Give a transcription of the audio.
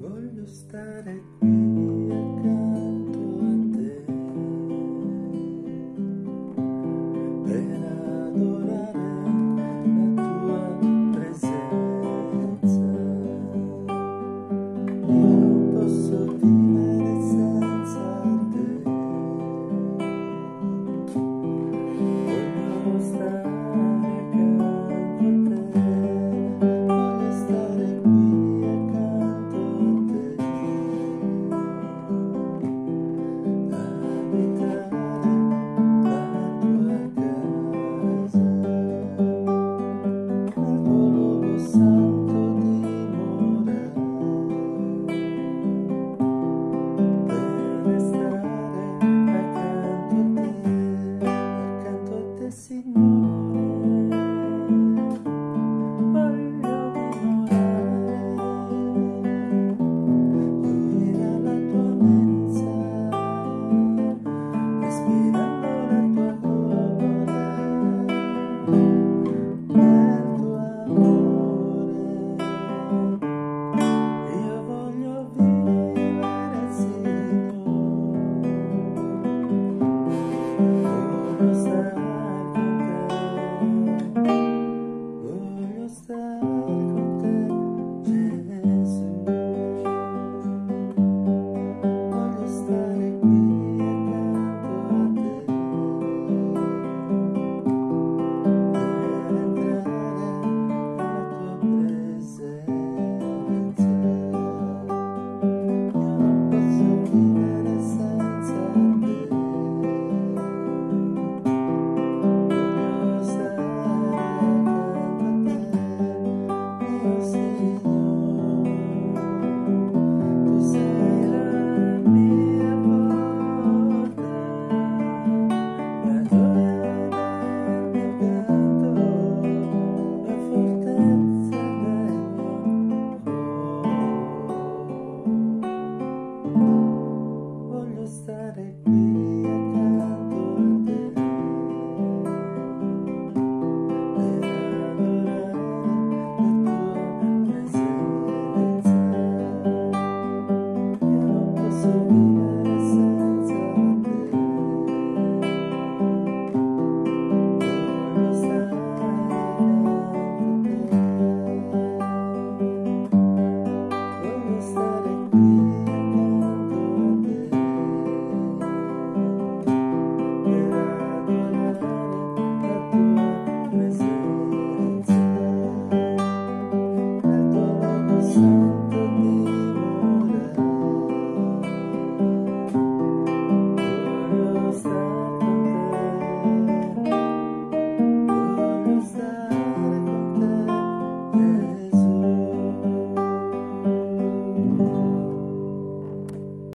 Voglio stare qui. Peace.